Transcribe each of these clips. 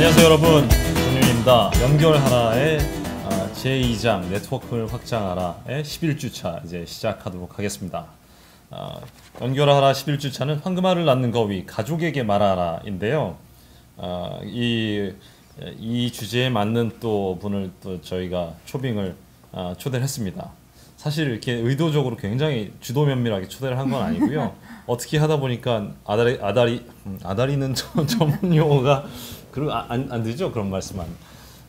안녕하세요 여러분. 정윤입니다. 연결하라의 아, 제2장 네트워크를 확장하라의 11주차 이제 시작하도록 하겠습니다. 아, 연결하라 11주차는 황금알을 낳는 거위 가족에게 말하라인데요. 아, 이, 이 주제에 맞는 또 분을 또 저희가 초빙을 아, 초대를 했습니다. 사실 이렇게 의도적으로 굉장히 주도 면밀하게 초대를 한 건 아니고요. 어떻게 하다 보니까 아다리 아다리 음, 아다리는 저- 전문 용어가 그런 아, 안, 안 되죠 그런 말씀은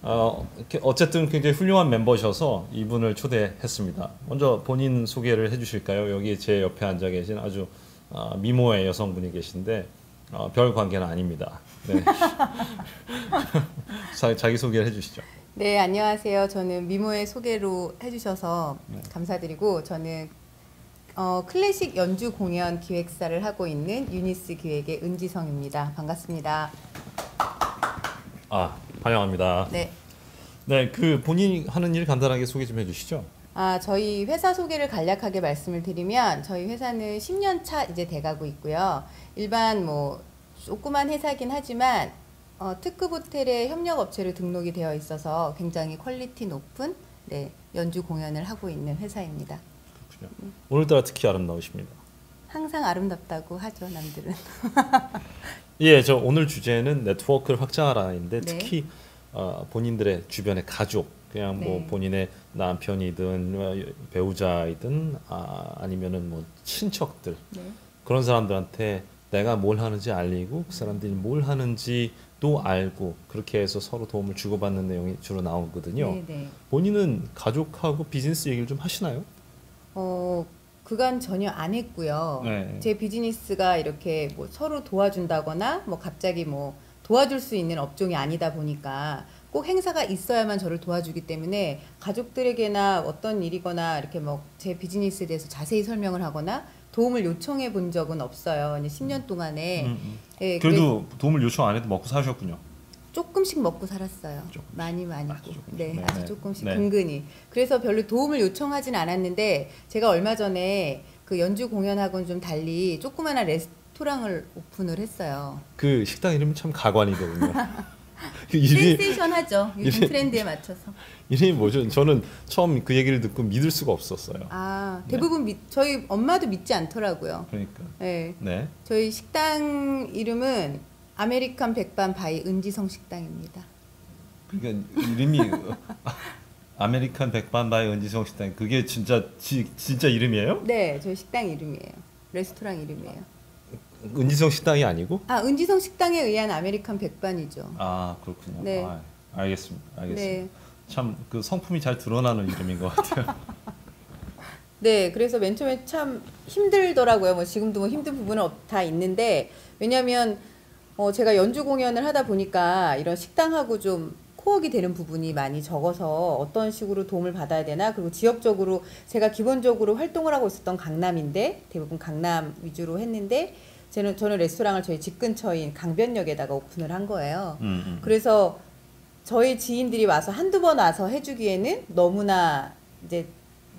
어 어쨌든 굉장히 훌륭한 멤버셔서 이분을 초대했습니다 먼저 본인 소개를 해주실까요 여기 제 옆에 앉아 계신 아주 어, 미모의 여성분이 계신데 어, 별 관계는 아닙니다 네. 자, 자기 소개를 해주시죠 네, 안녕하세요. 저는 미모의 소개로 해주셔서 네. 감사드리고 저는 어, 클래식 연주 공연 기획사를 하고 있는 유니스 기획의 은지성입니다. 반갑습니다. 아 환영합니다 네. 네 그 본인이 하는 일 간단하게 소개 좀 해주시죠 아, 저희 회사 소개를 간략하게 말씀을 드리면 저희 회사는 10년 차 이제 돼가고 있고요. 일반 뭐 조그만 회사긴 하지만 어, 특급 호텔에 협력 업체로 등록이 되어 있어서 굉장히 퀄리티 높은 네, 연주 공연을 하고 있는 회사입니다. 그렇군요. 오늘따라 특히 아름다우십니다. 항상 아름답다고 하죠, 남들은. 예, 저 오늘 주제는 네트워크를 확장하라인데 네. 특히 어, 본인들의 주변의 가족, 그냥 뭐 네. 본인의 남편이든 어, 배우자이든 아, 아니면은 뭐 친척들 네. 그런 사람들한테 내가 뭘 하는지 알리고 그 사람들이 뭘 하는지도 알고 그렇게 해서 서로 도움을 주고받는 내용이 주로 나오거든요. 네, 네. 본인은 가족하고 비즈니스 얘기를 좀 하시나요? 어, 그간 전혀 안 했고요. 네. 제 비즈니스가 이렇게 뭐 서로 도와준다거나 뭐 갑자기 뭐 도와줄 수 있는 업종이 아니다 보니까 꼭 행사가 있어야만 저를 도와주기 때문에 가족들에게나 어떤 일이거나 이렇게 뭐 제 비즈니스에 대해서 자세히 설명을 하거나 도움을 요청해 본 적은 없어요. 이제 10년 동안에 음, 음. 예, 그래도 도움을 요청 안 해도 먹고 사셨군요. 조금씩 먹고 살았어요. 조금씩. 많이 많이. 아주 조금씩. 네, 네, 아주 네. 조금씩 네. 근근히. 그래서 별로 도움을 요청하진 않았는데 제가 얼마 전에 그 연주 공연하고는 좀 달리 조그마한 레스토랑을 오픈을 했어요. 그 식당 이름이 참 가관이거든요. 그 이름이 센세이션하죠. 요즘 이름- 트렌드에 맞춰서. 이름이 뭐죠? 저는 처음 그 얘기를 듣고 믿을 수가 없었어요. 아, 네. 대부분 믿, 저희 엄마도 믿지 않더라고요. 그러니까 네. 네. 저희 식당 이름은 American 백반 by 은지성 식당입니다. 그러니까 이름이 American 백반 by 은지성 식당 그게 진짜 지, 진짜 이름이에요? 네, 저희 식당 이름이에요. 레스토랑 이름이에요. 은지성 식당이 아니고? 아, 은지성 식당에 의한 American 백반이죠. 아 그렇군요. 네. 아, 알겠습니다. 알겠습니다. 네. 참그 성품이 잘 드러나는 이름인 것 같아요. 네, 그래서 맨 처음에 참 힘들더라고요. 뭐 지금도 뭐 힘든 부분은 없- 다 있는데 왜냐하면 어 제가 연주 공연을 하다 보니까 이런 식당하고 좀 코어가 되는 부분이 많이 적어서 어떤 식으로 도움을 받아야 되나 그리고 지역적으로 제가 기본적으로 활동을 하고 있었던 강남인데 대부분 강남 위주로 했는데 저는 저는 레스토랑을 저희 집 근처인 강변역에다가 오픈을 한 거예요. 음, 음. 그래서 저희 지인들이 와서 한두 번 와서 해주기에는 너무나 이제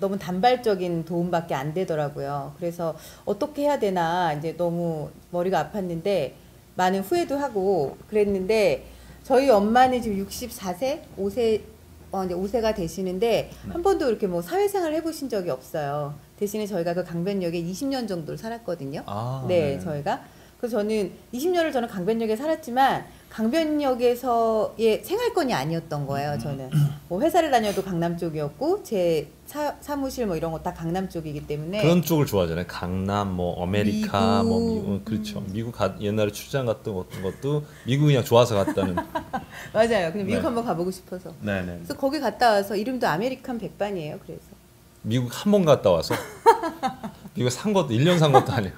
너무 단발적인 도움밖에 안 되더라고요. 그래서 어떻게 해야 되나 이제 너무 머리가 아팠는데 많은 후회도 하고 그랬는데 저희 엄마는 지금 64세, 5세, 어, 이제 5세가 되시는데 한 번도 이렇게 뭐 사회생활 해보신 적이 없어요. 대신에 저희가 그 강변역에 20년 정도를 살았거든요. 아, 네, 저희가. 그래서 저는 20년을 저는 강변역에 살았지만 강변역에서의 생활권이 아니었던 거예요. 저는 뭐 회사를 다녀도 강남 쪽이었고 제 사, 사무실 뭐 이런 거 다 강남 쪽이기 때문에 그런 쪽을 좋아하잖아요. 강남, 뭐 아메리카, 미국. 뭐 미국, 그렇죠. 미국 가, 옛날에 출장 갔던 것- 것도 미국 그냥 좋아서 갔다는. 맞아요. 그냥 미국 네. 한번 가보고 싶어서. 네네. 그래서 거기 갔다 와서 이름도 American 백반이에요. 그래서 미국 한 번 갔다 와서 미국 산 것도 1년 산 것도 아니에요.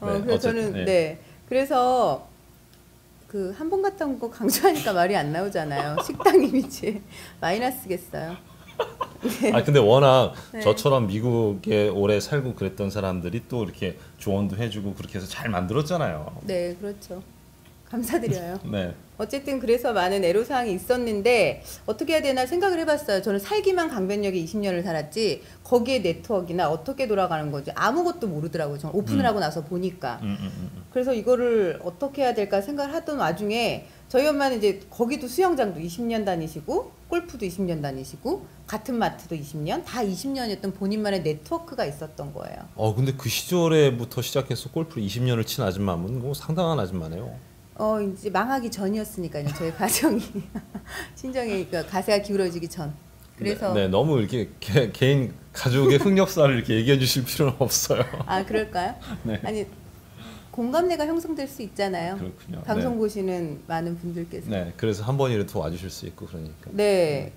어, 네, 그래서 어쨌든, 저는 네. 네. 그래서 그 한 번 갔다 온 거 강조하니까 말이 안 나오잖아요. 식당 이미지 마이너스겠어요. 아 근데 워낙 네. 저처럼 미국에 오래 살고 그랬던 사람들이 또 이렇게 조언도 해주고 그렇게 해서 잘 만들었잖아요. 네, 그렇죠. 감사드려요. 네. 어쨌든 그래서 많은 애로사항이 있었는데 어떻게 해야 되나 생각을 해봤어요. 저는 살기만 강변역에 20년을 살았지 거기에 네트워크나 어떻게 돌아가는 거지 아무것도 모르더라고요. 저는 오픈을 음. 하고 나서 보니까. 음, 음, 음. 그래서 이거를 어떻게 해야 될까 생각을 하던 와중에 저희 엄마는 이제 거기도 수영장도 20년 다니시고 골프도 20년 다니시고 같은 마트도 20년 다 20년이었던 본인만의 네트워크가 있었던 거예요. 어 근데 그 시절에부터 시작해서 골프를 20년을 친 아줌마면 뭐 상당한 아줌마네요. 어 이제 망하기 전이었으니까요. 저희 가정이 친정이 그러니까 가세가 기울어지기 전. 그래서 네, 네, 너무 이렇게 개, 개인 가족의 흑역사를 이렇게 얘기해 주실 필요는 없어요. 아 그럴까요? 네. 아니 공감대가 형성될 수 있잖아요. 그렇군요. 방송 네. 보시는 많은 분들께서. 네. 네, 그래서 한 번이라도 와주실 수 있고 그러니까.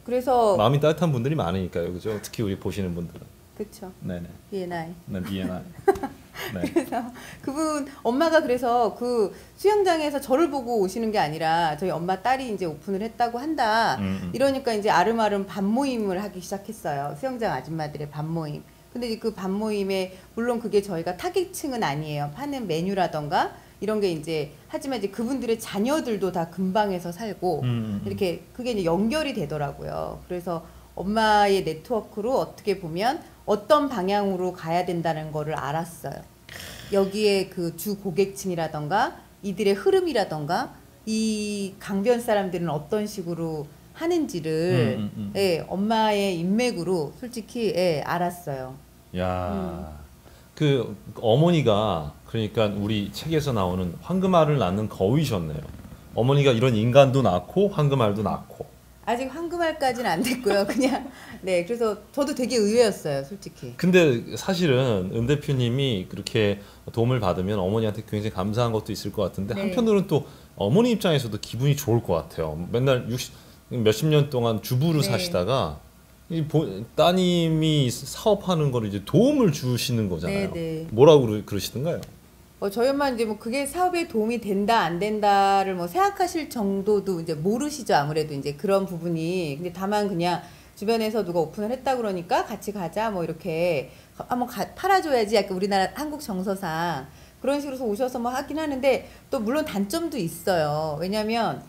그래서 마음이 따뜻한 분들이 많으니까요, 그죠? 특히 우리 보시는 분들은. 그렇죠. 네네. B&I. 네, BNI. 네. 그래서 그분 엄마가 그래서 그 수영장에서 저를 보고 오시는 게 아니라 저희 엄마 딸이 이제 오픈을 했다고 한다. 음, 음. 이러니까 이제 아름아름 반 모임을 하기 시작했어요. 수영장 아줌마들의 반 모임. 근데 그 반 모임에 물론 그게 저희가 타깃층은 아니에요. 파는 메뉴라던가 이런 게 이제 하지만 이제 그분들의 자녀들도 다 근방에서 살고 음, 음, 음. 이렇게 그게 이제 연결이 되더라고요. 그래서 엄마의 네트워크로 어떻게 보면 어떤 방향으로 가야 된다는 거를 알았어요. 여기에 그 주 고객층이라던가 이들의 흐름이라던가 이 강변 사람들은 어떤 식으로 하는지를 음, 음, 음. 예, 엄마의 인맥으로 솔직히 예, 알았어요. 야, 그 어머니가 그러니까 우리 책에서 나오는 황금알을 낳는 거위셨네요. 어머니가 이런 인간도 낳고 황금알도 낳고. 아직 황금알까지는 안 됐고요. 그냥 네, 그래서 저도 되게 의외였어요, 솔직히. 근데 사실은 은 대표님이 그렇게 도움을 받으면 어머니한테 굉장히 감사한 것도 있을 것 같은데 네. 한편으로는 또 어머니 입장에서도 기분이 좋을 것 같아요. 맨날 60 몇십 년 동안 주부로 네. 사시다가 이 보, 따님이 사업하는 거를 이제 도움을 주시는 거잖아요. 네, 네. 뭐라고 그러- 그러시던가요? 어, 저희 엄마 이제 뭐 그게 사업에 도움이 된다 안 된다를 뭐 생각하실 정도도 이제 모르시죠 아무래도 이제 그런 부분이 근데 다만 그냥 주변에서 누가 오픈을 했다 그러니까 같이 가자 뭐 이렇게 한번 가, 팔아줘야지 약간 우리나라 한국 정서상 그런 식으로 오셔서 뭐 하긴 하는데 또 물론 단점도 있어요 왜냐면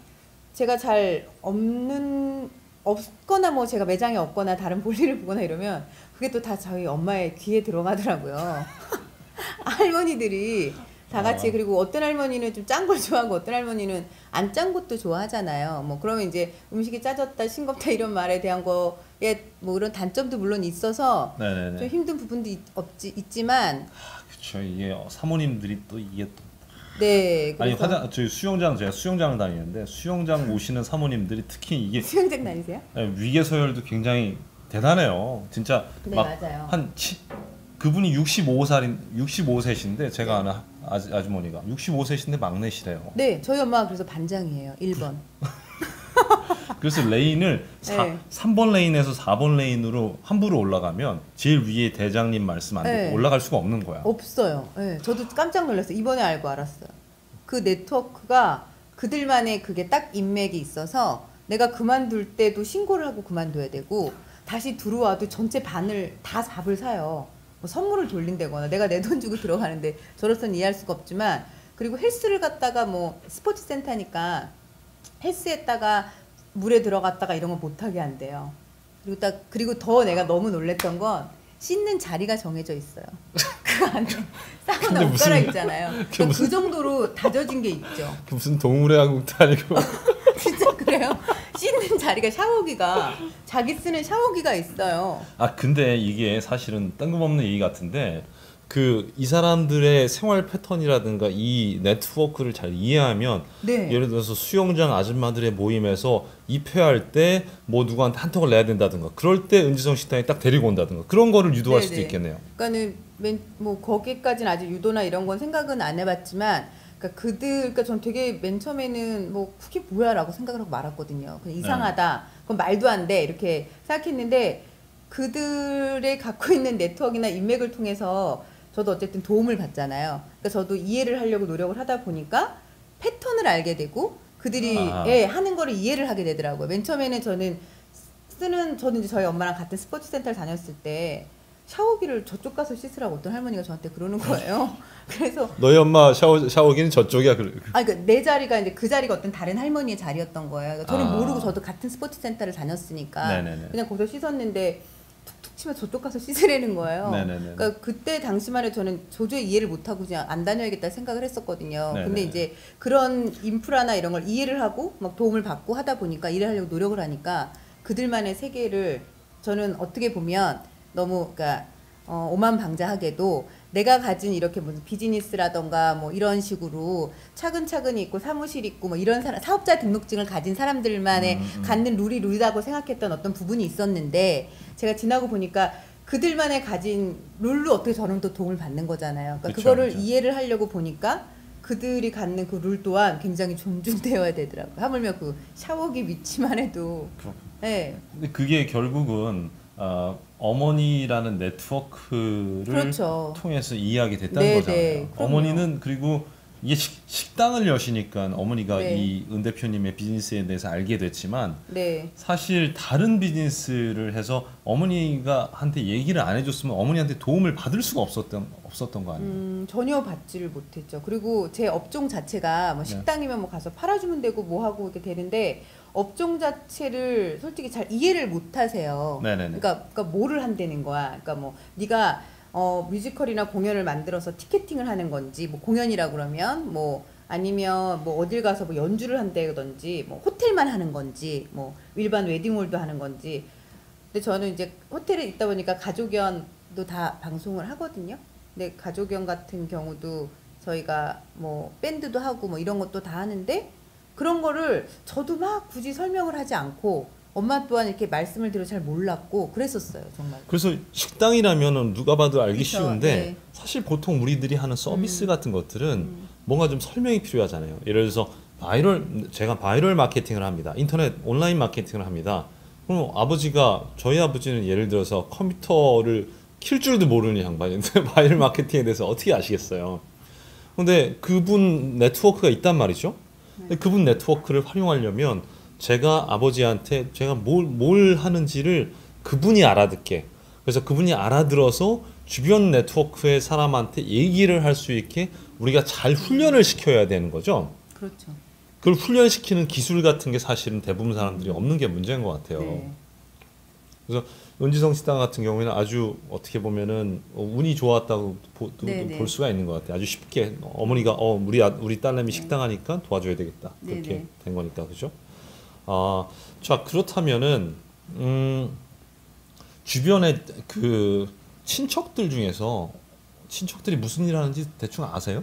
제가 잘 없는 없거나 뭐 제가 매장에 없거나 다른 볼일을 보거나 이러면 그게 또 다 저희 엄마의 귀에 들어가더라고요. 할머니들이 다 같이 어. 그리고 어떤 할머니는 좀 짠 걸 좋아하고 어떤 할머니는 안 짠 것도 좋아하잖아요. 뭐 그러면 이제 음식이 짜졌다 싱겁다 이런 말에 대한 거에 뭐 이런 단점도 물론 있어서 좀 네네네. 힘든 부분도 있, 없지 있지만 그렇죠. 이게 사모님들이 또 이게 또 네 아니 화장 저희 수영장 제가 수영장을 다니는데 수영장 오시는 사모님들이 특히 이게 수영장 다니세요? 위계 서열도 굉장히 대단해요. 진짜 네막 맞아요. 한 치, 그분이 65살인 65세신데 제가 아는 아주, 아주머니가 65세신데 막내시래요. 네 저희 엄마가 그래서 반장이에요 1번. 그래서 레인을 사, 네. 3번 레인에서 4번 레인으로 함부로 올라가면 제일 위에 대장님 말씀 안 듣고 네. 올라갈 수가 없는 거야. 없어요. 네, 저도 깜짝 놀랐어요. 이번에 알고 알았어요. 그 네트워크가 그들만의 그게 딱 인맥이 있어서 내가 그만둘 때도 신고를 하고 그만둬야 되고 다시 들어와도 전체 반을 다 밥을 사요. 뭐 선물을 돌린다거나 내가 내 돈 주고 들어가는데 저로서는 이해할 수가 없지만 그리고 헬스를 갔다가 뭐 스포츠 센터니까 헬스 했다가 물에 들어갔다가 이런 거 못하게 한대요. 그리고 딱 그리고 더 내가 너무 놀랬던 건 씻는 자리가 정해져 있어요. 그 안에 사우나 옷가락 있잖아요. 그러니까 그 정도로 다져진 게 있죠. 무슨 동물의 왕국도 아니고 진짜 그래요. 씻는 자리가 샤워기가 자기 쓰는 샤워기가 있어요. 아 근데 이게 사실은 뜬금없는 얘기 같은데 그 이 사람들의 생활 패턴이라든가 이 네트워크를 잘 이해하면 네. 예를 들어서 수영장 아줌마들의 모임에서 입회할 때 뭐 누구한테 한턱을 내야 된다든가 그럴 때 은지성 식당에 딱 데리고 온다든가 그런 거를 유도할 네네. 수도 있겠네요. 그러니까는 맨, 뭐 거기까지는 아직 유도나 이런 건 생각은 안 해봤지만 그러니까 그들 그러니까 전 되게 맨 처음에는 뭐 그게 뭐야라고 생각을 하고 말았거든요. 그냥 이상하다. 그건 말도 안 돼. 이렇게 생각했는데 그들의 갖고 있는 네트워크나 인맥을 통해서 저도 어쨌든 도움을 받잖아요. 그러니까 저도 이해를 하려고 노력을 하다 보니까 패턴을 알게 되고 그들이 아. 예, 하는 거를 이해를 하게 되더라고요. 맨 처음에는 저는 쓰는 저는 이제 저희 엄마랑 같은 스포츠 센터를 다녔을 때 샤워기를 저쪽 가서 씻으라고 어떤 할머니가 저한테 그러는 거예요. 그래서 너희 엄마 샤워 샤워기는 저쪽이야. 그 아, 그러니까 내 자리가 이제 그 자리가 어떤 다른 할머니의 자리였던 거예요. 그러니까 저는 아. 모르고 저도 같은 스포츠 센터를 다녔으니까 네네네. 그냥 거기서 씻었는데 치면 저쪽 가서 씻으라는 거예요. 네네네. 그러니까 그때 당시만 해도 저는 도저히 이해를 못하고 그냥 안 다녀야겠다 생각을 했었거든요. 네네. 근데 이제 그런 인프라나 이런 걸 이해를 하고 막 도움을 받고 하다 보니까 일을 하려고 노력을 하니까 그들만의 세계를 저는 어떻게 보면 너무 그러니까 어, 오만방자하게도 내가 가진 이렇게 무슨 비즈니스라던가 뭐 이런 식으로 차근차근 있고 사무실 있고 뭐 이런 사람 사업자 등록증을 가진 사람들만의 음, 음. 갖는 룰이 룰이라고 생각했던 어떤 부분이 있었는데 제가 지나고 보니까 그들만의 가진 룰로 어떻게 저는 또 도움을 받는 거잖아요. 그러니까 그쵸, 그거를 그쵸. 이해를 하려고 보니까 그들이 갖는 그 룰 또한 굉장히 존중되어야 되더라고요. 하물며 그 샤워기 위치만 해도 그렇군요. 네, 근데 그게 결국은 어, 어머니라는 네트워크를 그렇죠. 통해서 이해하게 됐다는 네, 거잖아요. 네, 그럼요. 어머니는 그리고 이게 식, 식당을 여시니까 어머니가 네. 이은 대표님의 비즈니스에 대해서 알게 됐지만 네, 사실 다른 비즈니스를 해서 어머니가 한테 얘기를 안 해줬으면 어머니한테 도움을 받을 수가 없었던 없었던 거 아니에요? 음, 전혀 받지를 못했죠. 그리고 제 업종 자체가 뭐 네. 식당이면 뭐 가서 팔아주면 되고 뭐 하고 이렇게 되는데 업종 자체를 솔직히 잘 이해를 못 하세요. 네네네. 그러니까, 그러니까 뭐를 한다는 거야. 그러니까 뭐 네가 어, 뮤지컬이나 공연을 만들어서 티켓팅을 하는 건지 뭐 공연이라 그러면 뭐 아니면 뭐 어딜 가서 뭐 연주를 한다든지 뭐 호텔만 하는 건지 뭐 일반 웨딩홀도 하는 건지 근데 저는 이제 호텔에 있다 보니까 가족연도 다 방송을 하거든요. 근데 가족연 같은 경우도 저희가 뭐 밴드도 하고 뭐 이런 것도 다 하는데 그런 거를 저도 막 굳이 설명을 하지 않고 엄마 또한 이렇게 말씀을 드려 잘 몰랐고 그랬었어요 정말. 그래서 식당이라면은 누가 봐도 알기 그쵸, 쉬운데 네. 사실 보통 우리들이 하는 서비스 음. 같은 것들은 음. 뭔가 좀 설명이 필요하잖아요. 예를 들어서 바이럴 제가 바이럴 마케팅을 합니다. 인터넷 온라인 마케팅을 합니다. 그럼 아버지가 저희 아버지는 예를 들어서 컴퓨터를 킬 줄도 모르는 양반인데 바이럴 마케팅에 대해서 어떻게 아시겠어요? 근데 그분 네트워크가 있단 말이죠. 근데 그분 네트워크를 활용하려면 제가 아버지한테 제가 뭘, 뭘 하는지를 그분이 알아듣게 그래서 그분이 알아들어서 주변 네트워크의 사람한테 얘기를 할 수 있게 우리가 잘 훈련을 시켜야 되는 거죠. 그렇죠. 그걸 훈련시키는 기술 같은 게 사실은 대부분 사람들이 없는 게 문제인 것 같아요. 네. 그래서 은지성 식당 같은 경우에는 아주 어떻게 보면은 어, 운이 좋았다고 보, 또- 네, 또 네. 볼 수가 있는 것 같아요. 아주 쉽게 어머니가 어 우리 아, 우리 딸내미 식당 하니까 도와줘야 되겠다 네, 그렇게 네. 된 거니까 그죠? 아자 그렇다면은 음 주변에 그 친척들 중에서 친척들이 무슨 일 하는지 대충 아세요?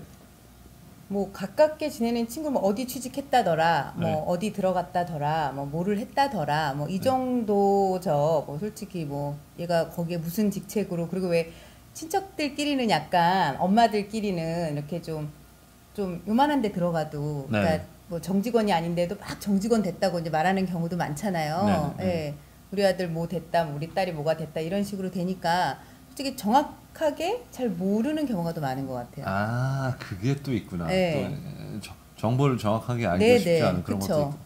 뭐 가깝게 지내는 친구 뭐 어디 취직했다더라, 뭐 네. 어디 들어갔다더라, 뭐 뭐를 했다더라, 뭐 이 정도죠. 뭐 솔직히 뭐 얘가 거기에 무슨 직책으로 그리고 왜 친척들끼리는 약간 엄마들끼리는 이렇게 좀좀 요만한 데 들어가도 네. 그러니까 뭐 정직원이 아닌데도 막 정직원 됐다고 이제 말하는 경우도 많잖아요. 네, 네. 예. 우리 아들 뭐 됐다, 뭐 우리 딸이 뭐가 됐다 이런 식으로 되니까 솔직히 정확 하게 잘 모르는 경우가 더 많은 것 같아요. 아 그게 또 있구나. 네. 또 저- 정보를 정확하게 알기 네, 쉽지 네, 않은 그런 그쵸. 것도 있고.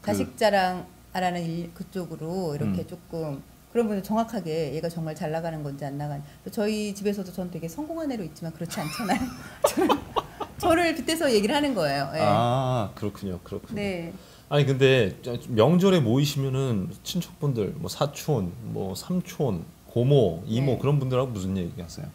그- 자식 자랑하라는 일, 그쪽으로 이렇게 음. 조금 그런 분은 정확하게 얘가 정말 잘 나가는 건지 안 나가는 저희 집에서도 전 되게 성공한 애로 있지만 그렇지 않잖아요. 저를, 저를 빗대서 얘기를 하는 거예요. 예. 아 그렇군요, 그렇군요. 네. 아니 근데 명절에 모이시면은 친척분들, 뭐 사촌, 뭐 삼촌, 고모, 이모 네. 그런 분들하고 무슨 얘기하세요?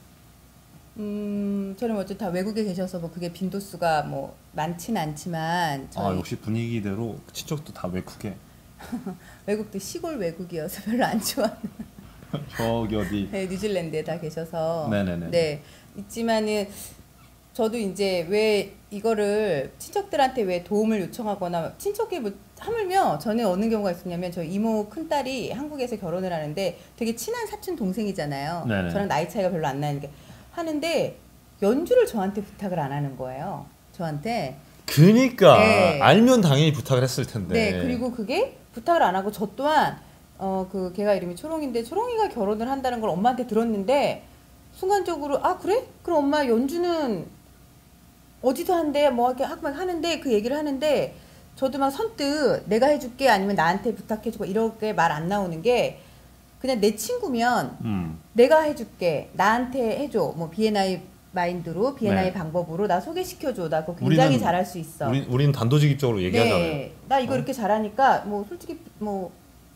음, 저는 어쨌든 다 외국에 계셔서 뭐 그게 빈도수가 뭐 많진 않지만 저희 아 역시 분위기대로 친척도 다 외국에 외국도 시골 외국이어서 별로 안 좋아하는 저기 어디 네, 뉴질랜드에 다 계셔서 네네네. 네 있지만은 저도 이제 왜 이거를 친척들한테 왜 도움을 요청하거나 친척이 뭐 하물며 저는 어느 경우가 있었냐면 저 이모 큰 딸이 한국에서 결혼을 하는데 되게 친한 사촌 동생이잖아요. 네네. 저랑 나이 차이가 별로 안 나는 게 하는데 연주를 저한테 부탁을 안 하는 거예요. 저한테 그니까 네. 알면 당연히 부탁을 했을 텐데. 네, 그리고 그게 부탁을 안 하고 저 또한 어 그 걔가 이름이 초롱인데 초롱이가 결혼을 한다는 걸 엄마한테 들었는데 순간적으로 아 그래? 그럼 엄마 연주는 어디서 한대 뭐 이렇게 막 하는데 그 얘기를 하는데 저도 막 선뜻 내가 해줄게 아니면 나한테 부탁해주고 이렇게 말 안 나오는 게 그냥 내 친구면 음. 내가 해줄게 나한테 해줘 뭐 B&I 마인드로 B&I 네. 방법으로 나 소개시켜줘 나 그거 굉장히 우리는- 잘할 수 있어 우리 우리는 단도직입적으로 얘기하잖아요. 네, 나 이거 어? 이렇게 잘하니까 뭐 솔직히 뭐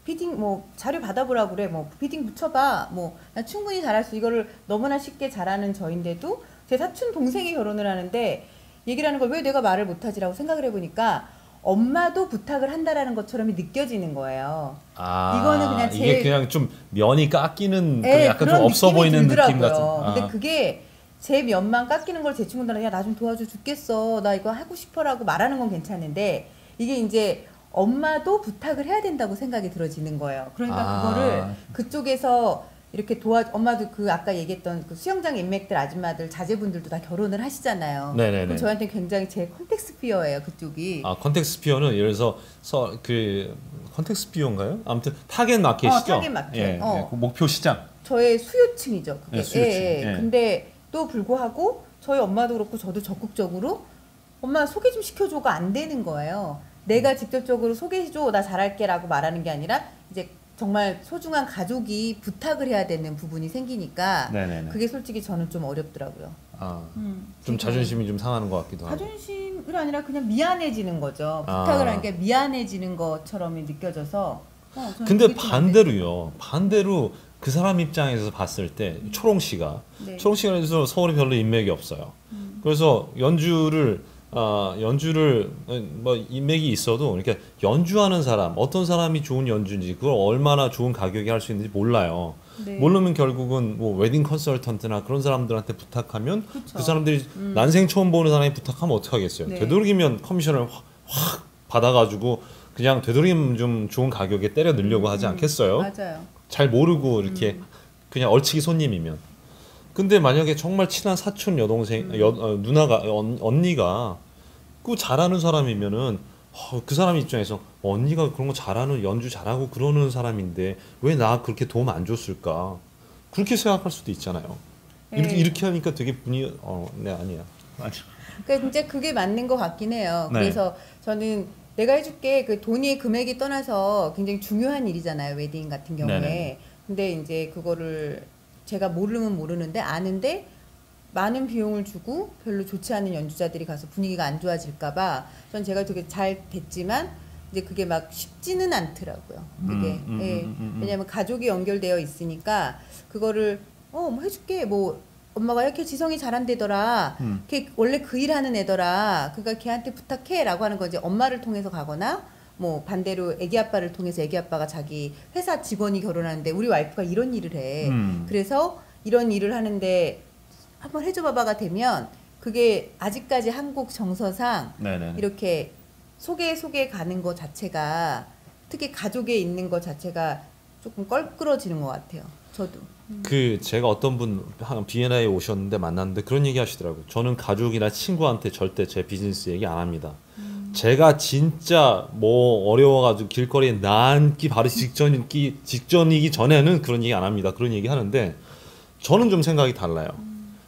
비딩 뭐 자료 받아보라 그래 뭐 비딩 붙여봐 뭐 나 충분히 잘할 수 이거를 너무나 쉽게 잘하는 저인데도 제 사촌 동생이 결혼을 하는데 얘기를 하는 걸 왜 내가 말을 못하지라고 생각을 해보니까 엄마도 부탁을 한다라는 것처럼 느껴지는 거예요. 아, 이거는 그냥 이게 제일- 그냥 좀 면이 깎이는 그 예, 약간 좀 없어 보이는 느낌 들더라고요. 같은. 아. 근데 그게 제 면만 깎이는 걸 제 친구들한테 나좀 도와줘 죽겠어. 나 이거 하고 싶어라고 말하는 건 괜찮은데 이게 이제 엄마도 부탁을 해야 된다고 생각이 들어지는 거예요. 그러니까 아. 그거를 그쪽에서 이렇게 도와 엄마도 그 아까 얘기했던 그 수영장 인맥들 아줌마들 자제분들도 다 결혼을 하시잖아요. 네네네. 그럼 저한테 굉장히 제 contact sphere예요 그쪽이. 아 contact sphere는 예를 들어서 서, 그 contact sphere인가요? 아무튼 타겟 마켓이죠. 어, target market. 예, 어. 예, 그 목표 시장. 저의 수요층이죠. 그게. 네, 수요층. 예. 근데 또 불구하고 저희 엄마도 그렇고 저도 적극적으로 엄마 소개 좀 시켜줘가 안 되는 거예요. 내가 음. 직접적으로 소개해줘 나 잘할게라고 말하는 게 아니라 이제 정말 소중한 가족이 부탁을 해야 되는 부분이 생기니까 네네네. 그게 솔직히 저는 좀 어렵더라고요. 아, 음, 좀 자존심이 좀 상하는 것 같기도 하고. 자존심이 아니라 그냥 미안해지는 거죠. 아. 부탁을 하는 게 미안해지는 것처럼 느껴져서. 어, 근데 반대로요. 반대로 그 사람 입장에서 봤을 때 초롱 씨가 네. 음. 초롱 씨가 그래서 서울에 별로 인맥이 없어요. 그래서 연주를 아 연주를 어, 뭐 인맥이 있어도 이렇게 연주하는 사람 어떤 사람이 좋은 연주인지 그걸 얼마나 좋은 가격에 할 수 있는지 몰라요. 네. 모르면 결국은 뭐 웨딩 컨설턴트나 그런 사람들한테 부탁하면 그쵸. 그 사람들이 난생 처음 보는 사람이 부탁하면 어떡하겠어요. 네. 되도록이면 커미션을 확, 확 받아가지고 그냥 되도록이면 좀 좋은 가격에 때려 넣으려고 하지 않겠어요? 맞아요. 잘 모르고 이렇게 그냥 얼치기 손님이면. 근데 만약에 정말 친한 사촌 여동생, 여, 어, 누나가 언, 언니가 그 잘하는 사람이면은 어, 그 사람 입장에서 언니가 그런 거 잘하는 연주 잘하고 그러는 사람인데 왜 나 그렇게 도움 안 줬을까? 그렇게 생각할 수도 있잖아요. 이렇게 네. 이렇게 하니까 되게 분위 어네 아니야. 맞아. 그러니까 진짜 그게 맞는 것 같긴 해요. 네. 그래서 저는 내가 해줄게 그 돈의 금액이 떠나서 굉장히 중요한 일이잖아요 웨딩 같은 경우에. 네네. 근데 이제 그거를 제가 모르면 모르는데 아는데 많은 비용을 주고 별로 좋지 않은 연주자들이 가서 분위기가 안 좋아질까봐 전 제가 되게 잘 됐지만 이제 그게 막 쉽지는 않더라고요. 그게 음, 음, 예. 음, 음, 음. 왜냐하면 가족이 연결되어 있으니까 그거를 어 뭐 해줄게 뭐 엄마가 이렇게 지성이 잘한대더라. 음. 걔 원래 그 일하는 애더라. 그러니까 걔한테 부탁해라고 하는 거지. 엄마를 통해서 가거나 뭐 반대로 애기 아빠를 통해서 애기 아빠가 자기 회사 직원이 결혼하는데 우리 와이프가 이런 일을 해. 음. 그래서 이런 일을 하는데 한번 해줘봐봐가 되면 그게 아직까지 한국 정서상 네네. 이렇게 소개 소개 가는 것 자체가 특히 가족에 있는 것 자체가 조금 껄끄러지는 것 같아요. 저도. 그 제가 어떤 분 비엔나에 오셨는데 만났는데 그런 얘기 하시더라고요. 저는 가족이나 친구한테 절대 제 비즈니스 얘기 안 합니다. 제가 진짜 뭐 어려워가지고 길거리에 나앉기 바로 직전이기 직전이기 전에는 그런 얘기 안 합니다. 그런 얘기 하는데 저는 좀 생각이 달라요.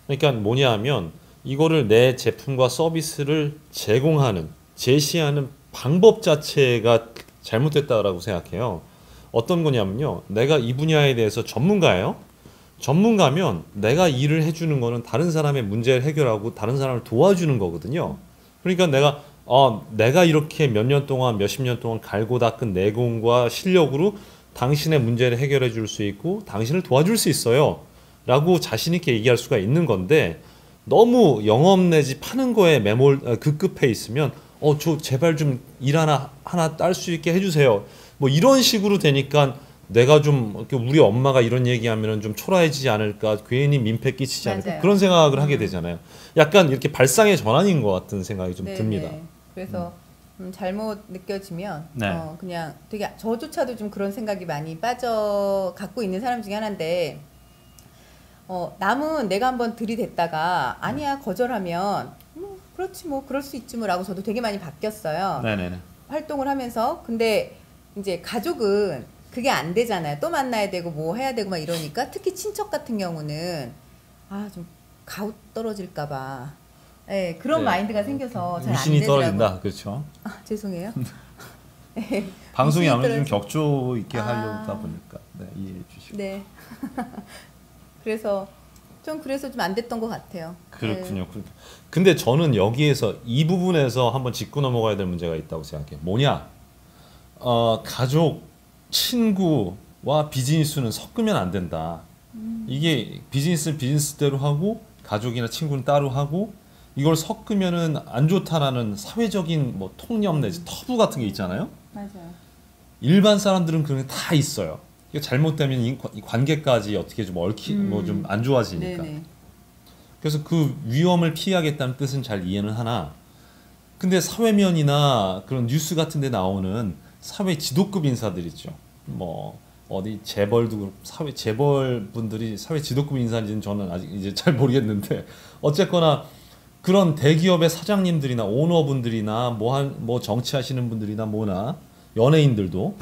그러니까 뭐냐 하면 이거를 내 제품과 서비스를 제공하는 제시하는 방법 자체가 잘못됐다라고 생각해요. 어떤 거냐면요. 내가 이 분야에 대해서 전문가예요. 전문가면 내가 일을 해주는 거는 다른 사람의 문제를 해결하고 다른 사람을 도와주는 거거든요. 그러니까 내가 어, 내가 이렇게 몇 년 동안 몇십 년 동안 갈고 닦은 내공과 실력으로 당신의 문제를 해결해 줄 수 있고 당신을 도와줄 수 있어요. 라고 자신 있게 얘기할 수가 있는 건데 너무 영업 내지 파는 거에 매몰 어, 급급해 있으면 어 저 제발 좀 일 하나 하나 딸 수 있게 해주세요. 뭐 이런 식으로 되니까 내가 좀 이렇게 우리 엄마가 이런 얘기하면은 좀 초라해지지 않을까 괜히 민폐 끼치지 않을까 맞아요. 그런 생각을 하게 되잖아요. 약간 이렇게 발상의 전환인 것 같은 생각이 좀 네, 듭니다. 네. 그래서 음, 잘못 느껴지면 네. 어, 그냥 되게 저조차도 좀 그런 생각이 많이 빠져 갖고 있는 사람 중에 하나인데 어, 남은 내가 한번 들이댔다가 아니야 거절하면 뭐 그렇지 뭐 그럴 수 있지 뭐라고 저도 되게 많이 바뀌었어요. 네네네. 활동을 하면서 근데 이제 가족은 그게 안 되잖아요. 또 만나야 되고 뭐 해야 되고 막 이러니까 특히 친척 같은 경우는 아 좀 가웃 떨어질까봐 예 그런 네. 마인드가 생겨서 잘 안 되더라고요. 떨어진다. 그렇죠. 아, 죄송해요. 방송이 아무래도 좀. 격조 있게 아. 하려다 보니까 네, 이해해 주시고 네. 그래서 좀 그래서 좀 안 됐던 것 같아요. 그렇군요. 네. 그렇- 근데 저는 여기에서 이 부분에서 한번 짚고 넘어가야 될 문제가 있다고 생각해요. 뭐냐? 어, 가족, 친구와 비즈니스는 섞으면 안 된다. 음. 이게 비즈니스는 비즈니스대로 하고 가족이나 친구는 따로 하고 이걸 섞으면은 안 좋다라는 사회적인 뭐 통념 내지 터부 같은 게 있잖아요. 맞아요. 일반 사람들은 그런 게 다 있어요. 이게 잘못되면 이 관- 관계까지 어떻게 좀 얽히 음. 뭐좀 안 좋아지니까. 네네. 그래서 그 위험을 피하겠다는 뜻은 잘 이해는 하나 근데 사회면이나 그런 뉴스 같은 데 나오는 사회 지도급 인사들 있죠. 뭐 어디 재벌도 사회 재벌 분들이 사회 지도급 인사인지는 저는 아직 이제 잘 모르겠는데 어쨌거나 그런 대기업의 사장님들이나 오너분들이나 뭐 한뭐 정치하시는 분들이나 뭐나 연예인들도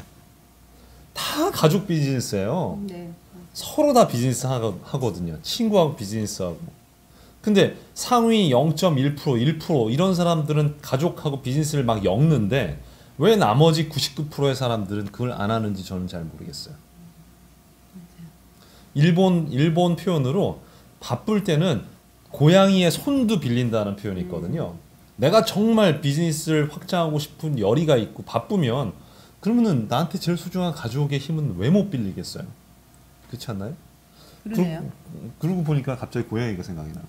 다 가족 비즈니스예요. 네. 서로 다 비즈니스 하- 하거든요. 친구하고 비즈니스하고. 근데 상위 0.1% 1% 이런 사람들은 가족하고 비즈니스를 막 엮는데 왜 나머지 99%의 사람들은 그걸 안 하는지 저는 잘 모르겠어요. 일본 일본 표현으로 바쁠 때는 고양이의 손도 빌린다는 표현이 있거든요. 내가 정말 비즈니스를 확장하고 싶은 열의가 있고 바쁘면 그러면은 나한테 제일 소중한 가족의 힘은 왜 못 빌리겠어요? 그렇지 않나요? 그러네요. 그러- 그러고 보니까 갑자기 고양이가 생각이 나네.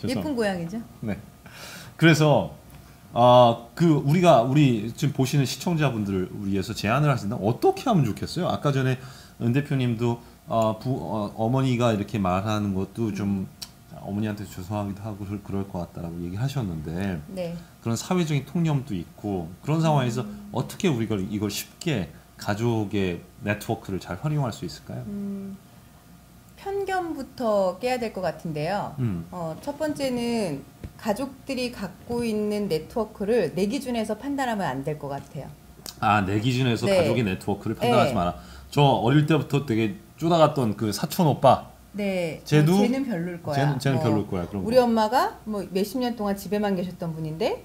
죄송- 예쁜 고양이죠. 네. 그래서 아그 우리가 우리 지금 보시는 시청자분들을 위해서 제안을 하신다. 어떻게 하면 좋겠어요? 아까 전에 은 대표님도 어, 부, 어, 어머니가 이렇게 말하는 것도 좀 어머니한테 죄송하기도 하고 그럴- 것 같다라고 얘기하셨는데 네. 그런 사회적인 통념도 있고 그런 상황에서 어떻게 우리가 이걸 쉽게 가족의 네트워크를 잘 활용할 수 있을까요? 음, 편견부터 깨야 될 것 같은데요. 음. 어, 첫 번째는 가족들이 갖고 있는 네트워크를 내 기준에서 판단하면 안 될 것 같아요. 아, 내 기준에서 네. 가족의 네트워크를 판단하지 네. 마라. 저 어릴 때부터 되게 쪼다갔던 그 사촌 오빠. 네. 쟤도- 어, 쟤는 별로일 거야. 쟤는, 쟤는 뭐, 별로일 거야. 그런 우리 거. 엄마가 뭐 몇십 년 동안 집에만 계셨던 분인데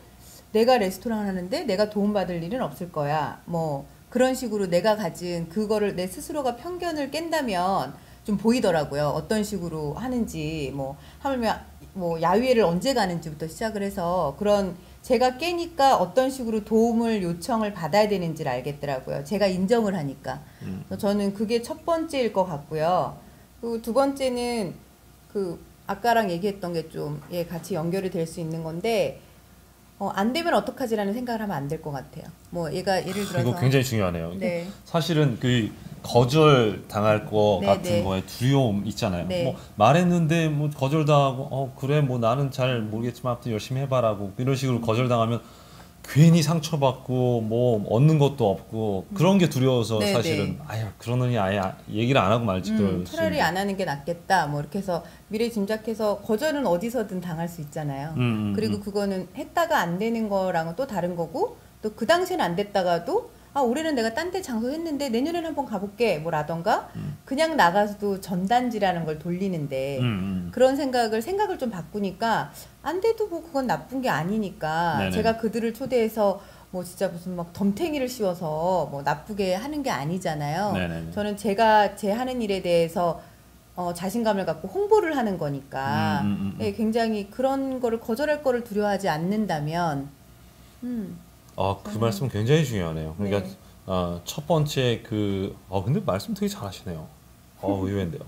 내가 레스토랑 하는데 내가 도움받을 일은 없을 거야. 뭐 그런 식으로 내가 가진 그거를 내 스스로가 편견을 깬다면 좀 보이더라고요. 어떤 식으로 하는지 뭐 하물며 뭐 야유회를 언제 가는지부터 시작을 해서 그런 제가 깨니까 어떤 식으로 도움을 요청을 받아야 되는지를 알겠더라고요. 제가 인정을 하니까. 음. 저는 그게 첫 번째일 것 같고요. 그리고 두 번째는 그 아까랑 얘기했던 게 좀 예, 같이 연결이 될 수 있는 건데 어, 안 되면 어떡하지라는 생각을 하면 안 될 것 같아요. 뭐 얘가 예를 들어서 이거 굉장히 중요하네요. 네. 사실은 그 거절 당할 거 네, 같은 네. 거에 두려움 있잖아요. 네. 뭐 말했는데 뭐 거절당하고 어 그래 뭐 나는 잘 모르겠지만 아무튼 열심히 해봐라고 이런 식으로 음. 거절당하면 괜히 상처받고 뭐 얻는 것도 없고 그런 게 두려워서 네, 사실은 네. 아유 그러느니 아예 아- 얘기를 안 하고 말지 음, 차라리. 안 하는 게 낫겠다. 뭐 이렇게 해서 미래 짐작해서 거절은 어디서든 당할 수 있잖아요. 음, 음, 그리고 음. 그거는 했다가 안 되는 거랑은 또 다른 거고 또 그 당시에는 안 됐다가도 아 올해는 내가 딴 데 장소 했는데 내년에는 한번 가볼게 뭐라던가 음. 그냥 나가서도 전단지라는 걸 돌리는데 음, 음. 그런 생각을 생각을 좀 바꾸니까 안 돼도 뭐 그건 나쁜 게 아니니까 네네. 제가 그들을 초대해서 뭐 진짜 무슨 막 덤탱이를 씌워서 뭐 나쁘게 하는 게 아니잖아요. 네네네. 저는 제가 제 하는 일에 대해서 어, 자신감을 갖고 홍보를 하는 거니까 음, 음, 음, 음. 예, 굉장히 그런 거를 거절할 거를 두려워하지 않는다면 음, 아, 그 말씀 굉장히 중요하네요. 그러니까 네. 어, 첫 번째 그, 어 근데 말씀 되게 잘하시네요. 어 의외인데요.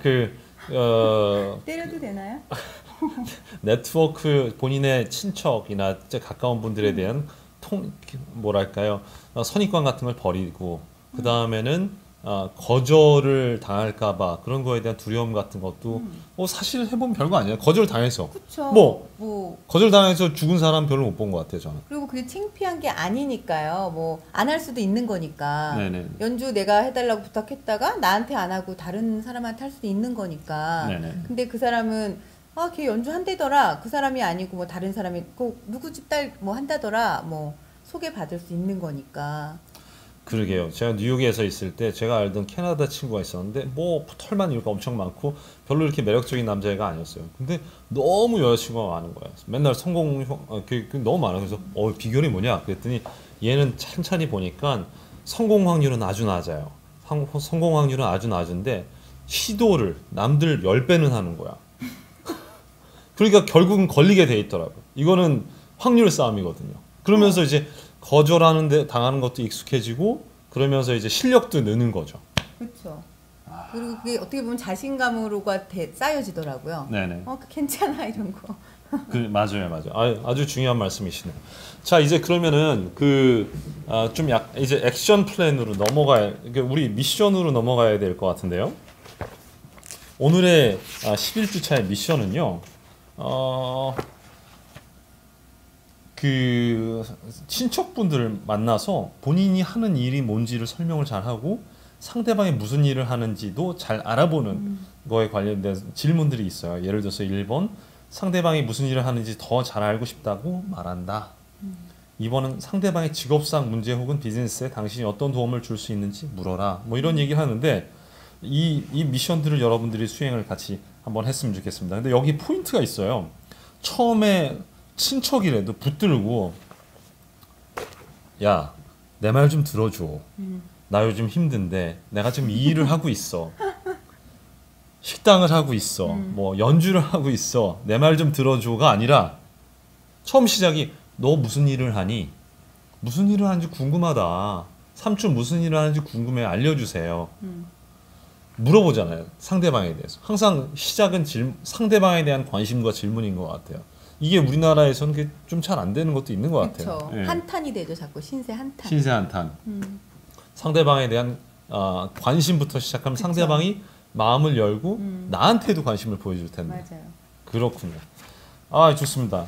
그 어, 때려도 되나요? 네트워크 본인의 친척이나 가까운 분들에 대한 통 뭐랄까요 어, 선입관 같은 걸 버리고 그 다음에는 어, 거절을 당할까봐 그런 거에 대한 두려움 같은 것도 어, 사실 해보면 별거 아니에요. 거절 당해서 그렇죠. 뭐? 뭐 거절 당해서 죽은 사람 별로 못 본 것 같아요 저는. 그리고 그게 창피한 게 아니니까요. 뭐 안 할 수도 있는 거니까. 네네. 연주 내가 해달라고 부탁했다가 나한테 안 하고 다른 사람한테 할 수도 있는 거니까. 네네. 근데 그 사람은 아, 걔 연주 한대더라. 그 사람이 아니고 뭐 다른 사람이 그 누구 집 딸 뭐 한다더라. 뭐 소개 받을 수 있는 거니까. 그러게요. 제가 뉴욕에서 있을 때 제가 알던 캐나다 친구가 있었는데 뭐 털만 이렇게 엄청 많고 별로 이렇게 매력적인 남자애가 아니었어요. 근데 너무 여자친구가 많은 거예요. 맨날 성공 어, 그, 그 너무 많아. 그래서 어 비결이 뭐냐? 그랬더니 얘는 찬찬히 보니까 성공 확률은 아주 낮아요. 성, 성공 확률은 아주 낮은데 시도를 남들 10배는 하는 거야. 그러니까 결국은 걸리게 돼 있더라고. 이거는 확률 싸움이거든요. 그러면서 이제 거절하는 데 당하는 것도 익숙해지고 그러면서 이제 실력도 느는 거죠. 그렇죠. 그리고 그게 어떻게 보면 자신감으로가 대, 쌓여지더라고요. 네네. 어, 그 괜찮아 이런 거. 그 맞아요, 맞아요. 아, 아주 중요한 말씀이시네요. 자, 이제 그러면은 그좀 약 이제 액션 플랜으로 넘어가야 그러니까 우리 미션으로 넘어가야 될 것 같은데요. 오늘의 아, 11주 차의 미션은요. 어, 그 친척분들을 만나서 본인이 하는 일이 뭔지를 설명을 잘 하고 상대방이 무슨 일을 하는지도 잘 알아보는 거에 관련된 질문들이 있어요. 예를 들어서 1번 상대방이 무슨 일을 하는지 더 잘 알고 싶다고 말한다. 2번은 상대방의 직업상 문제 혹은 비즈니스에 당신이 어떤 도움을 줄 수 있는지 물어라. 뭐 이런 얘기를 하는데 이, 이 미션들을 여러분들이 수행을 같이 한번 했으면 좋겠습니다. 근데 여기 포인트가 있어요. 처음에 친척이라도 붙들고 야, 내 말 좀 들어줘. 나 요즘 힘든데 내가 지금 이 일을 하고 있어. 식당을 하고 있어. 뭐 연주를 하고 있어. 내 말 좀 들어줘가 아니라 처음 시작이 너 무슨 일을 하니? 무슨 일을 하는지 궁금하다. 삼촌 무슨 일을 하는지 궁금해 알려주세요. 물어보잖아요. 상대방에 대해서. 항상 시작은 질, 상대방에 대한 관심과 질문인 것 같아요. 이게 우리나라에서는 좀 잘 안 되는 것도 있는 것 같아요. 예. 한탄이 되죠. 자꾸 신세 한탄. 신세 한탄. 음. 상대방에 대한 어, 관심부터 시작하면 그쵸. 상대방이 마음을 열고 음. 나한테도 관심을 보여줄 텐데. 맞아요. 그렇군요. 아 좋습니다.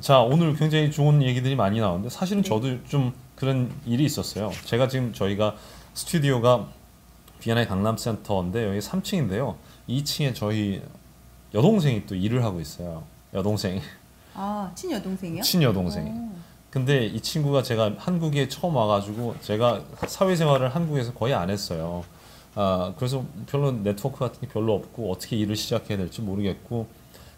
자 오늘 굉장히 좋은 얘기들이 많이 나오는데 사실은 네. 저도 좀 그런 일이 있었어요. 제가 지금 저희가 스튜디오가 비엔나의 강남센터인데 여기 3층인데요. 2층에 저희 여동생이 또 일을 하고 있어요. 여동생, 아 친여동생이요? 친여동생이. 오. 근데 이 친구가 제가 한국에 처음 와가지고 제가 사회생활을 한국에서 거의 안 했어요. 아 그래서 별로 네트워크 같은 게 별로 없고 어떻게 일을 시작해야 될지 모르겠고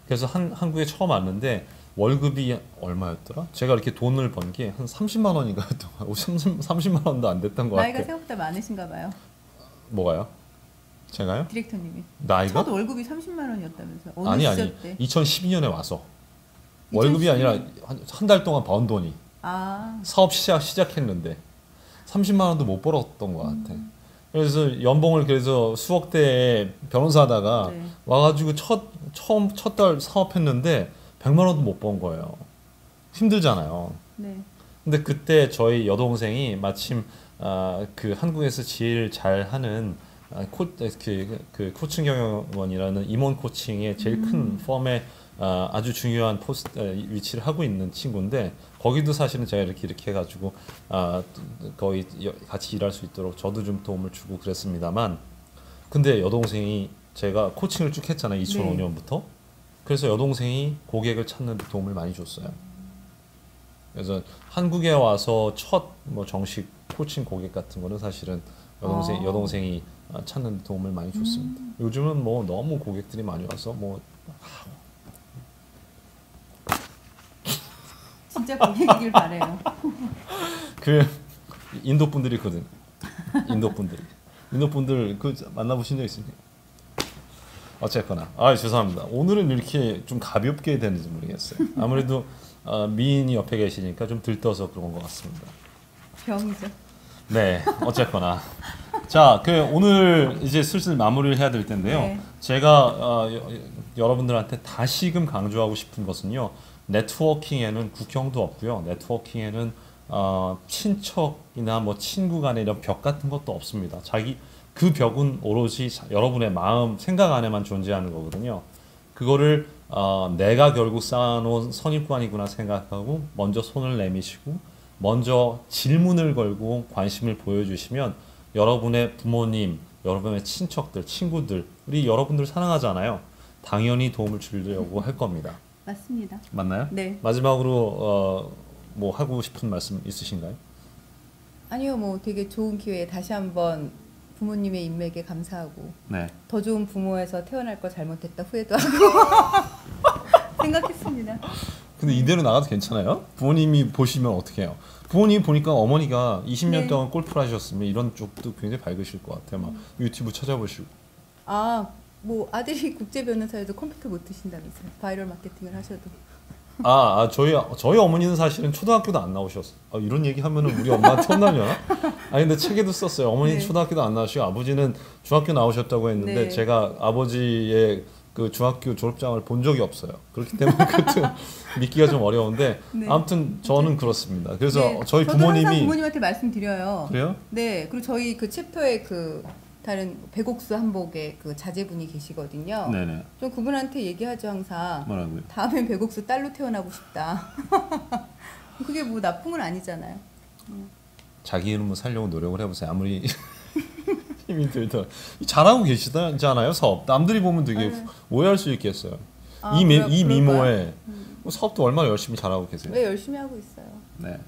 그래서 한 한국에 처음 왔는데 월급이 얼마였더라? 제가 이렇게 돈을 번 게 한 30만 원인가였던 거 30만 원도 안 됐던 것 나이가 같아요. 생각보다 많으신가 봐요. 뭐가요? 제가요? 디렉터님이. 나이가? 첫 월급이 30만 원이었다면서요. 어느 아니 아니 때? 2012년에 와서 월급이 2012? 아니라 한 달 동안 번 돈이 아, 사업 시작 시작했는데 30만 원도 못 벌었던 것 같아. 그래서 연봉을 그래서 수억대에 변호사 하다가 네. 와가지고 첫 처음 첫 달 사업했는데 100만 원도 못 번 거예요. 힘들잖아요. 네. 근데 그때 저희 여동생이 마침 아, 그 한국에서 제일 잘하는 아, 코, 그, 그 코칭 경영원이라는 임원 coaching의 제일 큰 firm에 아, 아주 중요한 포스트 아, 위치를 하고 있는 친구인데 거기도 사실은 제가 이렇게 이렇게 해가지고 아, 거의 여- 같이 일할 수 있도록 저도 좀 도움을 주고 그랬습니다만 근데 여동생이 제가 코칭을 쭉 했잖아요 2005년부터 그래서 여동생이 고객을 찾는 데 도움을 많이 줬어요. 그래서 한국에 와서 첫 뭐 정식 코칭 고객 같은 거는 사실은 여동생 아. 여동생이 아, 찾는 데 도움을 많이 줬습니다. 요즘은 뭐 너무 고객들이 많이 와서 뭐 진짜 고객이길 바래요. 그 인도 분들이거든. 인도 분들이. 인도 분들 그 만나보신 적 있습니까? 어쨌거나 아 죄송합니다. 오늘은 이렇게 좀 가볍게 되는지 모르겠어요. 아무래도 아, 미인이 옆에 계시니까 좀 들떠서 그런 것 같습니다. 병이죠. 네, 어쨌거나 자, 그 오늘 이제 슬슬 마무리를 해야 될 텐데요. 네. 제가 어, 여, 여러분들한테 다시금 강조하고 싶은 것은요. 네트워킹에는 국경도 없고요. 네트워킹에는 어, 친척이나 뭐 친구 간의 이런 벽 같은 것도 없습니다. 자기 그 벽은 오로지 자- 여러분의 마음, 생각 안에만 존재하는 거거든요. 그거를 어, 내가 결국 쌓아놓은 선입관이구나 생각하고 먼저 손을 내미시고 먼저 질문을 걸고 관심을 보여주시면 여러분의 부모님, 여러분의 친척들, 친구들, 우리 여러분들 사랑하잖아요. 당연히 도움을 주려고 할 겁니다. 맞습니다. 맞나요? 네. 마지막으로 어, 뭐 하고 싶은 말씀 있으신가요? 아니요, 뭐 되게 좋은 기회에 다시 한번 부모님의 인맥에 감사하고 네. 더 좋은 부모에서 태어날 거 잘못했다 후회도 하고 생각했습니다. 근데 이대로 나가도 괜찮아요? 부모님이 보시면 어떻게 해요? 부모님 보니까 어머니가 20년 네. 동안 골프를 하셨으면 이런 쪽도 굉장히 밝으실 것 같아요. 막 유튜브 찾아보시고. 아, 뭐 아들이 국제 변호사여도 컴퓨터 못 드신다면서요. 바이럴 마케팅을 하셔도. 아, 아 저희 저희 어머니는 사실은 초등학교도 안 나오셨어. 아, 이런 얘기 하면은 우리 엄마한테 혼나려나? 아 근데 책에도 썼어요. 어머니 는 네. 초등학교도 안 나오시고 아버지는 중학교 나오셨다고 했는데 네. 제가 아버지의 그 중학교 졸업장을 본 적이 없어요. 그렇기 때문에 그것도 믿기가 좀 어려운데 네. 아무튼 저는 그렇습니다. 그래서 네, 저희 부모님이 부모님한테 말씀드려요. 그래요? 네, 그리고 저희 그 챕터에 그 다른 백옥수 한복의 그 자제분이 계시거든요. 네네. 좀 그분한테 얘기하죠 항상. 뭐라고요? 다음엔 백옥수 딸로 태어나고 싶다. 그게 뭐 나쁜 건 아니잖아요. 자기 이름을 살려고 노력을 해보세요. 아무리 힘이 들더 잘하고 계시잖아요 사업. 남들이 보면 되게 네. 오해할 수 있겠어요. 아, 이, 미, 이? 미모에 뭐 사업도 얼마나 열심히 잘하고 계세요. 왜 열심히 하고 있어요? 네.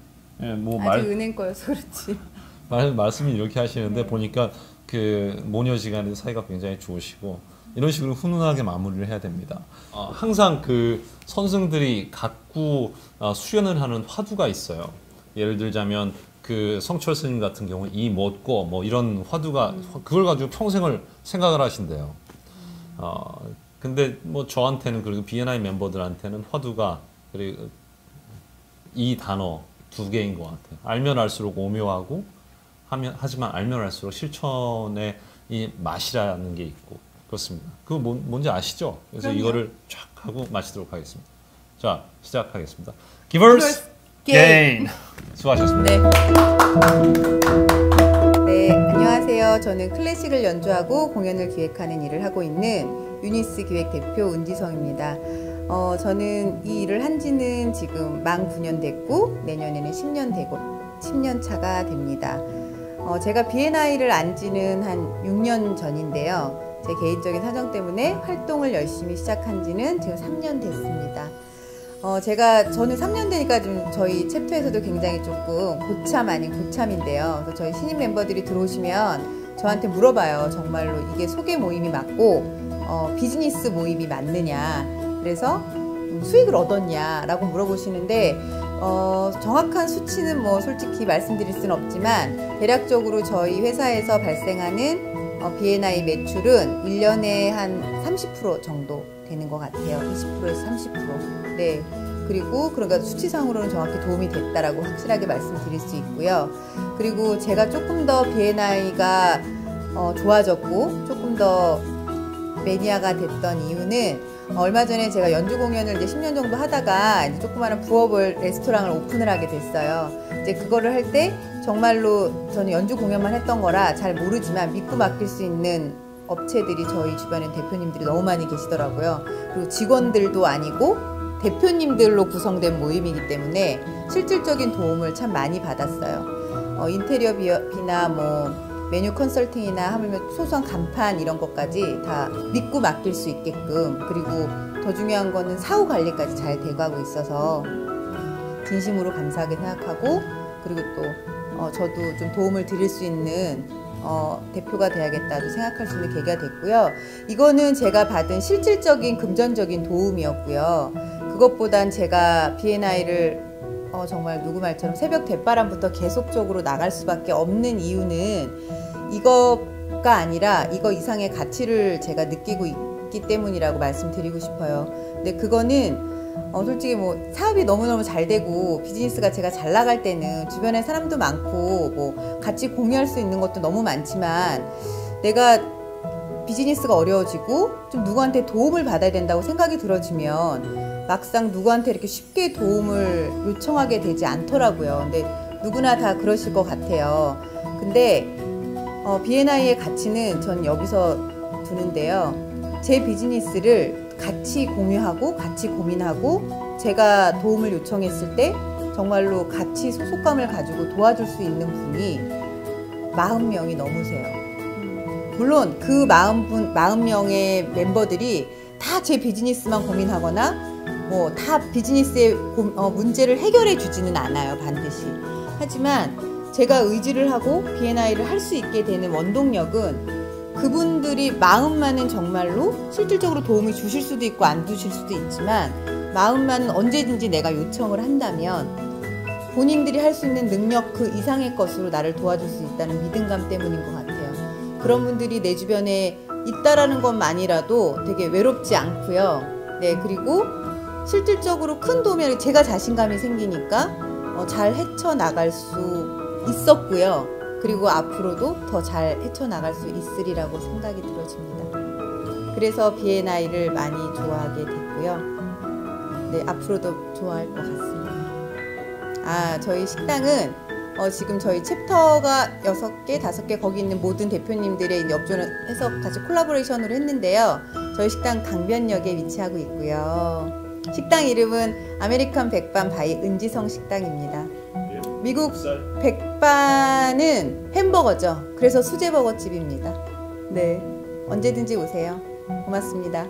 예, 뭐 아직 말, 은행 거여서 그렇지. 말 말씀이 이렇게 하시는데 네. 보니까 그 모녀지간의 사이가 굉장히 좋으시고 이런 식으로 훈훈하게 마무리를 해야 됩니다. 어, 항상 그 선생들이 갖고 어, 수련을 하는 화두가 있어요. 예를 들자면 그 성철 스님 같은 경우 이 못고 뭐 이런 화두가 그걸 가지고 평생을 생각을 하신대요. 어 근데 뭐 저한테는 그리고 B&I 멤버들한테는 화두가 그리고 이 단어 두 개인 것 같아요. 알면 알수록 오묘하고 하면 하지만 알면 알수록 실천의 이 맛이라는 게 있고 그렇습니다. 그거 뭔, 뭔지 아시죠? 그래서 그럼요. 이거를 쫙 하고 마치도록 하겠습니다. 자 시작하겠습니다. Givers Gain. Gain. 수고하셨습니다. 네. 네, 안녕하세요. 저는 클래식을 연주하고 공연을 기획하는 일을 하고 있는 유니스 기획 대표 은지성입니다. 어, 저는 이 일을 한 지는 지금 만 9년 됐고 내년에는 10년 되고 10년 차가 됩니다. 어, 제가 BNI를 안 지는 한 6년 전인데요. 제 개인적인 사정 때문에 활동을 열심히 시작한 지는 지금 3년 됐습니다. 어, 제가 저는 3년 되니까 좀 저희 chapter에서도 굉장히 조금 고참 아닌 고참인데요. 그래서 저희 신입 멤버들이 들어오시면 저한테 물어봐요. 정말로 이게 소개 모임이 맞고 어, 비즈니스 모임이 맞느냐. 그래서 음, 수익을 얻었냐라고 물어보시는데 어, 정확한 수치는 뭐 솔직히 말씀드릴 수는 없지만 대략적으로 저희 회사에서 발생하는 어, B&I 매출은 1년에 한 30% 정도 되는 것 같아요. 20%에서 30%. 네. 그리고 그러니까 수치상으로는 정확히 도움이 됐다라고 확실하게 말씀드릴 수 있고요. 그리고 제가 조금 더 B&I가 어, 좋아졌고 조금 더 매니아가 됐던 이유는 얼마 전에 제가 연주 공연을 이제 10년 정도 하다가 이제 조그마한 부업을 레스토랑을 오픈을 하게 됐어요. 이제 그거를 할 때 정말로 저는 연주 공연만 했던 거라 잘 모르지만 믿고 맡길 수 있는 업체들이 저희 주변에 대표님들이 너무 많이 계시더라고요. 그리고 직원들도 아니고 대표님들로 구성된 모임이기 때문에 실질적인 도움을 참 많이 받았어요. 어, 인테리어 비나 뭐 메뉴 컨설팅이나 하물며 소소한 간판 이런 것까지 다 믿고 맡길 수 있게끔 그리고 더 중요한 거는 사후 관리까지 잘 돼가고 있어서 진심으로 감사하게 생각하고 그리고 또 어, 저도 좀 도움을 드릴 수 있는 어, 대표가 돼야겠다도 생각할 수 있는 계기가 됐고요. 이거는 제가 받은 실질적인 금전적인 도움이었고요. 그것보단 제가 B&I를 어, 정말 누구 말처럼 새벽 대바람부터 계속적으로 나갈 수밖에 없는 이유는 이거가 아니라 이거 이상의 가치를 제가 느끼고 있기 때문이라고 말씀드리고 싶어요. 근데 그거는 어, 솔직히 뭐 사업이 너무너무 잘 되고 비즈니스가 제가 잘 나갈 때는 주변에 사람도 많고 뭐 같이 공유할 수 있는 것도 너무 많지만 내가 비즈니스가 어려워지고 좀 누구한테 도움을 받아야 된다고 생각이 들어지면 막상 누구한테 이렇게 쉽게 도움을 요청하게 되지 않더라고요. 근데 누구나 다 그러실 것 같아요. 근데 어, B&I의 가치는 전 여기서 두는데요. 제 비즈니스를 같이 공유하고 같이 고민하고 제가 도움을 요청했을 때 정말로 같이 소속감을 가지고 도와줄 수 있는 분이 40명이 넘으세요. 물론 그 40분, 40명의 멤버들이 다 제 비즈니스만 고민하거나 뭐 다 비즈니스의 고- 어, 문제를 해결해 주지는 않아요, 반드시. 하지만 제가 의지를 하고 B&I를 할 수 있게 되는 원동력은 그분들이 마음만은 정말로 실질적으로 도움이 주실 수도 있고 안 주실 수도 있지만 마음만은 언제든지 내가 요청을 한다면 본인들이 할 수 있는 능력 그 이상의 것으로 나를 도와줄 수 있다는 믿음감 때문인 것 같아요. 그런 분들이 내 주변에 있다라는 것만이라도 되게 외롭지 않고요. 네, 그리고 실질적으로 큰 도움이 제가 자신감이 생기니까 어, 잘 헤쳐나갈 수 있었고요. 그리고 앞으로도 더 잘 헤쳐나갈 수 있으리라고 생각이 들어집니다. 그래서 B&I를 많이 좋아하게 됐고요. 네, 앞으로도 좋아할 것 같습니다. 아, 저희 식당은 어, 지금 저희 챕터가 6개, 5개 거기 있는 모든 대표님들의 업종을 해서 같이 콜라보레이션으로 했는데요. 저희 식당 강변역에 위치하고 있고요. 식당 이름은 American 백반 by 은지성 식당입니다. 미국 백반은 햄버거죠. 그래서 수제버거 집입니다. 네. 언제든지 오세요. 고맙습니다.